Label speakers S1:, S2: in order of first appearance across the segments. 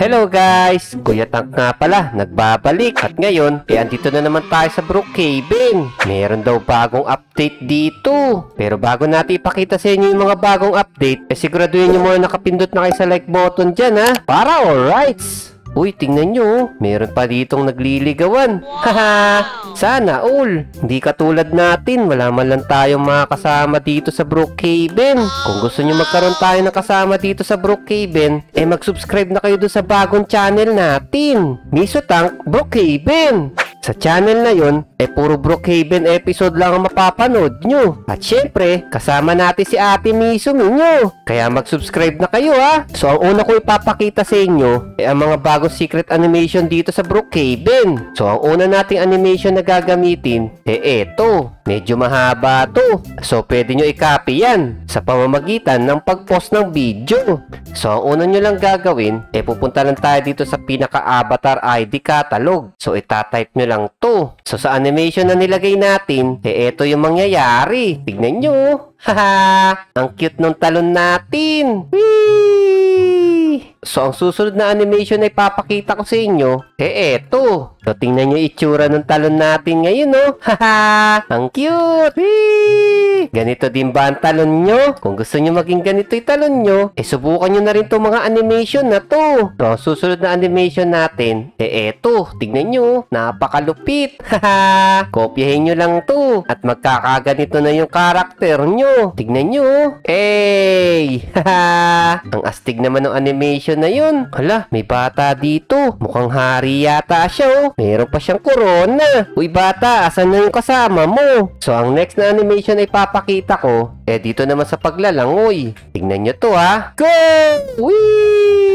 S1: Hello guys! Kuya Tank nga pala, nagbabalik. At ngayon, eh andito na naman tayo sa Brookhaven. Meron daw bagong update dito. Pero bago natin ipakita sa inyo yung mga bagong update, eh siguraduhin nyo muna nakapindot na kayo sa like button dyan ha. Para alrights! Uy, tingnan nyo, meron pa ditong nagliligawan. Haha, sana all. Hindi katulad natin, wala man lang tayong mga kasama dito sa Brookhaven. Kung gusto nyo magkaroon tayo ng kasama dito sa Brookhaven, eh mag-subscribe na kayo doon sa bagong channel natin. Miso Tank Brookhaven. Sa channel na yon, eh puro Brookhaven episode lang ang mapapanood nyo. At syempre, kasama natin si Ate Miso ninyo. Kaya mag-subscribe na kayo ha. So ang una ko ipapakita sa inyo, eh ang mga bagong secret animation dito sa Brookhaven. So ang una nating animation na gagamitin, eh eto. Medyo mahaba to. So pwede nyo i-copy yan sa pamamagitan ng pag-post ng video. So ang una nyo lang gagawin, eh pupunta lang tayo dito sa pinaka-avatar ID catalog. So itatype nyo lang to. So sa animation na nilagay natin, eh eto yung mangyayari. Tignan nyo. Haha! Ang cute ng talon natin. Whee! So ang susunod na animation na ipapakita ko sa inyo, eh eto. So tingnan nyo itsura ng talon natin ngayon, no? Haha! Ang cute! Whee! Ganito din ba ang talon nyo? Kung gusto nyo maging ganito yung talon nyo, eh subukan nyo na rin itong mga animation na to. So ang susunod na animation natin, eh eto. Tingnan nyo, napakalupit. Haha! Kopyahin nyo lang to. At magkakaganito na yung karakter nyo. Tignan nyo. Hey! Haha! Ang astig naman ng animation na yun. Hala, may bata dito. Mukhang hari yata siya oh. Meron pa siyang corona. Uy bata, asan na yung kasama mo? So ang next na animation na ipapakita ko, eh dito naman sa paglalangoy. Tingnan nyo to ha. Go! Whee!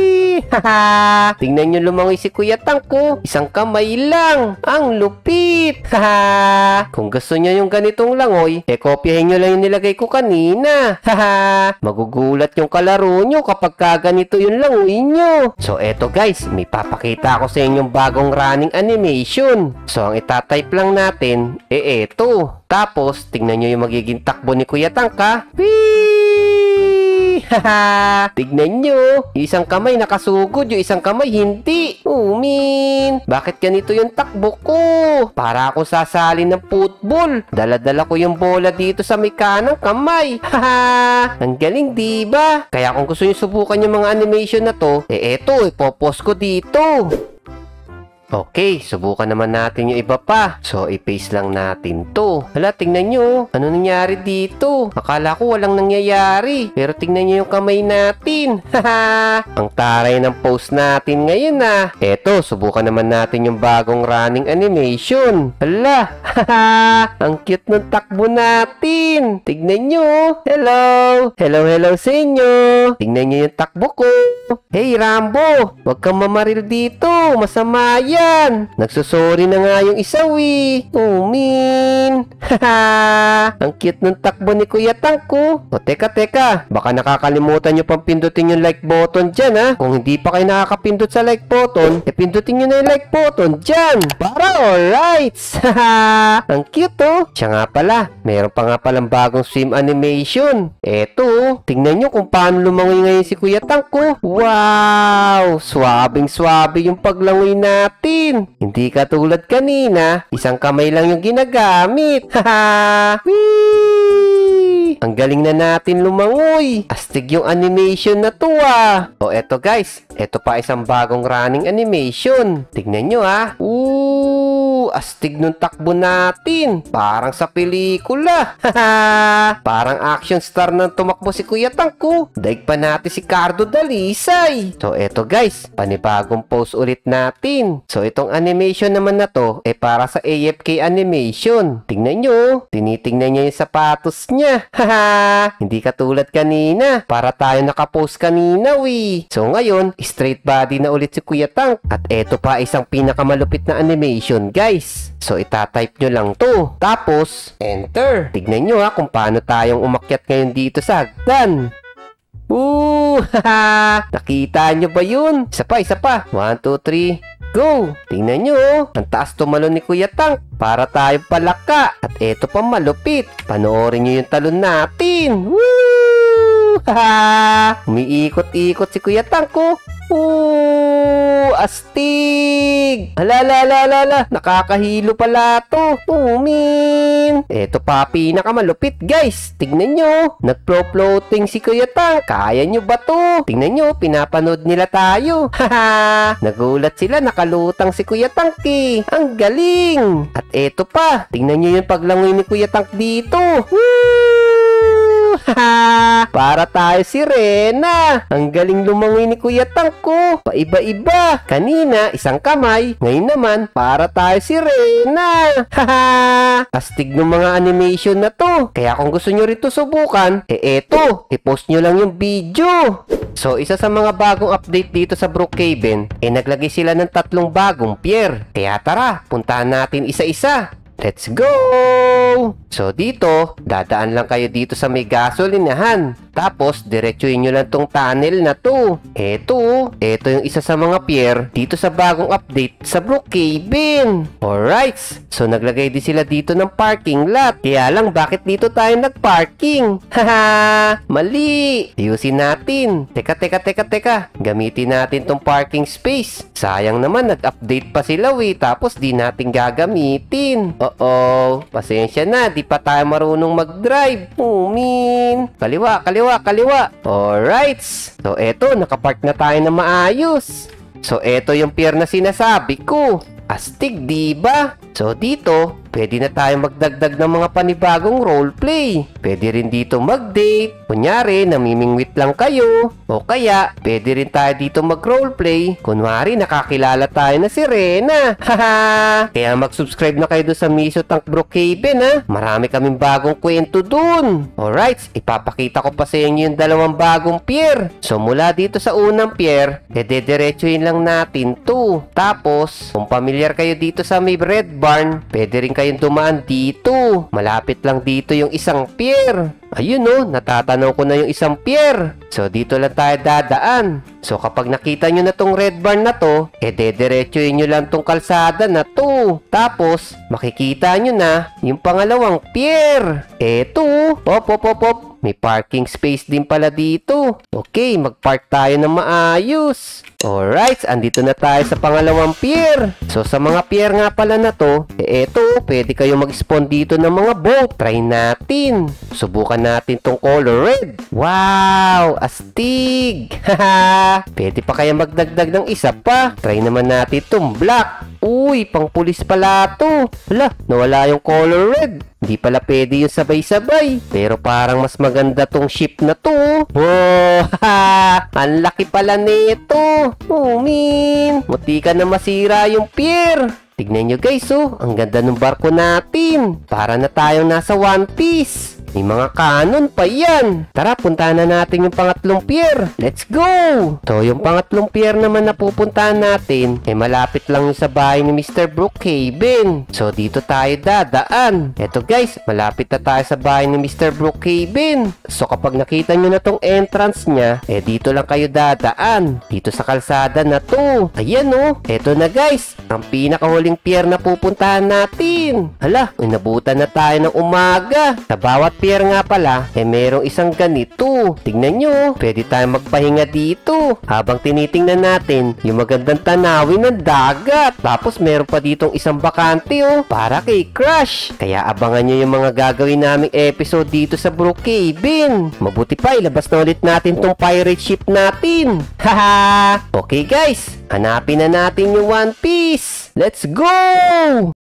S1: Haha! Tingnan nyo lumangoy si Kuya Tangko. Isang kamay lang. Ang lupit. Haha! Kung gusto nyo yung ganitong langoy, eh kopyahin nyo lang yung nilagay ko kanina. Haha! Magugulat yung kalaro nyo kapag kaganito yung langoy nyo. So eto guys, may papakita ako sa inyong bagong running animation. So ang itatype lang natin, eh eto. Tapos, tingnan nyo yung magiging takbo ni Kuya Tangka. Whee! Tignan nyo. Isang kamay nakasugod, yung isang kamay hindi. Umin. Bakit ganito yung takbo ko? Para ako sasali ng football. Dala-dala ko yung bola dito sa may kanang kamay. Ang galing, di ba? Kaya kung gusto nyo subukan yung mga animation na to, eh eto, ipopost ko dito. Okay, subukan naman natin yung iba pa. So, i-paste lang natin to. Hala, tingnan nyo. Ano nangyari dito? Akala ko walang nangyayari. Pero tingnan nyo yung kamay natin. Haha! Ang taray ng post natin ngayon ah. Eto, subukan naman natin yung bagong running animation. Hala! Haha! Ang cute ng takbo natin. Tignan nyo. Hello! Hello, hello sa inyo. Tingnan nyo yung takbo ko. Hey, Rambo! Huwag kang mamaril dito. Masama yan. Nagsusori na nga yung isaw eh. Oh, min. Haha. Ang cute ng takbo ni Kuya Tangko. O, teka, teka. Baka nakakalimutan nyo pang pindutin yung like button dyan ha. Kung hindi pa kayo nakakapindot sa like button, eh pindutin nyo na yung like button dyan. Para alright. Haha. Ang cute oh. Siya nga pala. Meron pa nga palang bagong swim animation. Eto oh. Tingnan nyo kung paano lumangoy ngayon si Kuya Tangko. Wow! Swabing swabe yung paglangoy natin. Hindi katulad kanina, isang kamay lang yung ginagamit. Haha! Whee! Ang galing na natin lumangoy. Astig yung animation na to ah. O eto guys, eto pa isang bagong running animation. Tignan nyo ah. Ooh, astig nung takbo natin. Parang sa pelikula. Parang action star nang tumakbo si Kuya Tangko. Daig pa natin si Cardo Dalisay. So eto guys, panibagong post ulit natin. So itong animation naman na to, eh para sa AFK animation. Tingnan nyo, tinitingnan niya yung sapatos niya. Hindi katulad kanina. Para tayo nakapost kanina, wi. So ngayon, straight body na ulit si Kuya Tank. At eto pa isang pinakamalupit na animation, guys. So itatype nyo lang to. Tapos, enter. Tignan nyo ha kung paano tayong umakyat ngayon dito sa hagdan. Haha! Nakita nyo ba yun? Isa pa, isa pa. 1, 2, 3, go! Tingnan nyo, oh. Ang taas tumalon ni Kuya Tank. Para tayo palaka. At eto pa malupit. Panoorin nyo yung talon natin. Woo! Umiikot-ikot si Kuya Tank, oh. Ooh! Astig! Ala, ala, ala, ala, ala. Nakakahilo pala to. Umin. Eto pa, pinakamalupit, guys. Tignan nyo. Nagpro-floating si Kuya Tang. Kaya nyo ba to? Tingnan nyo, pinapanood nila tayo. Haha! Nagulat sila, nakalutang si Kuya Tank eh. Ang galing! At eto pa, tingnan nyo yung paglangoy ni Kuya Tank dito. Woo! Para tayo si Rena. Ang galing lumangoy ni Kuya Tank ko. Paiba-iba. Kanina, isang kamay. Ngayon naman, para tayo si Rena. Haha! Astig ng mga animation na to. Kaya kung gusto nyo rito subukan, eh eto, i-post nyo lang yung video. So, isa sa mga bagong update dito sa Brookhaven, eh naglagay sila ng tatlong bagong pier. Kaya tara, puntahan natin isa-isa. Let's go! So dito, dadaan lang kayo dito sa may gasolinahan. Tapos, diretsuin nyo lang tong tunnel na to. Eto, eto yung isa sa mga pier dito sa bagong update sa Brookhaven. Alright, so naglagay din sila dito ng parking lot. Kaya lang, bakit dito tayo nagparking? Haha, mali. Ayusin natin. Teka, teka, teka, teka. Gamitin natin tong parking space. Sayang naman, nag-update pa sila we. Tapos di natin gagamitin. Oo, pasensya na. Di pa tayo marunong mag-drive. Umin. Kaliwa, kaliwa, kaliwa. Alright. So, eto, nakapark na tayo na maayos. So, eto yung pier na sinasabi ko. Astig, di ba? So, dito, pwede na tayo magdagdag ng mga panibagong roleplay. Pwede rin dito mag-date. Kunyari, namimingwit lang kayo. O kaya, pwede rin tayo dito mag-roleplay. Kunwari, nakakilala tayo na si Rena. Haha! Kaya mag-subscribe na kayo doon sa Miso Tank Brookhaven ha. Marami kaming bagong kwento dun. Alright, ipapakita ko pa sa inyo yung dalawang bagong pier. So, mula dito sa unang pier, dedediretsuhin lang natin to. Tapos, kung pamilyar kayo dito sa may red barn, pwede rin kayong dumaan dito. Malapit lang dito yung isang pier. Ayun oh, natatanaw ko na yung isang pier. So dito lang tayo dadaan. So kapag nakita nyo na tong red barn na to, eh dediretsuhin nyo lang tong kalsada na to. Tapos, makikita nyo na yung pangalawang pier. Eto, pop, pop, pop, pop. May parking space din pala dito. Okay, magpark tayo ng maayos. Alright, andito na tayo sa pangalawang pier. So sa mga pier nga pala na to, eh eto, pwede kayo mag-spawn dito ng mga boat. Try natin. Subukan natin tong color red. Wow, astig. Pwede pa kaya magdagdag ng isa pa. Try naman natin tong black. Uy, pang pulis pala to. Hala, nawala yung color red. Hindi pala pwede yung sabay-sabay. Pero parang mas maganda tong ship na to. Wow, ang laki pala nito. Oh, min. Muti ka na masira yung pier. Tignan nyo guys oh, ang ganda ng barko natin. Para na tayong nasa One Piece. May mga kanon pa yan. Tara, puntahan na natin yung pangatlong pier. Let's go! So, yung pangatlong pier naman na pupuntahan natin, eh malapit lang yung sa bahay ni Mr. Brookhaven. So, dito tayo dadaan. Eto guys, malapit na tayo sa bahay ni Mr. Brookhaven. So, kapag nakita nyo na tong entrance niya, eh dito lang kayo dadaan. Dito sa kalsada na to. Ayan oh, eto na guys, ang pinakahuling pier na pupuntahan natin. Hala, inabutan na tayo ng umaga. Sa bawat pier nga pala, eh merong isang ganito. Tingnan nyo, pwede tayo magpahinga dito. Habang tinitingnan natin yung magandang tanawin ng dagat. Tapos meron pa ditong isang bakante oh, para kay Crush. Kaya abangan nyo yung mga gagawin naming episode dito sa Brookhaven. Mabuti pa, ilabas na ulit natin tong pirate ship natin. Haha! okay guys, hanapin na natin yung One Piece. Let's go!